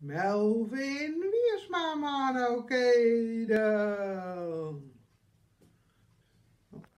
Melvin wie Wiersma Mano Kedel.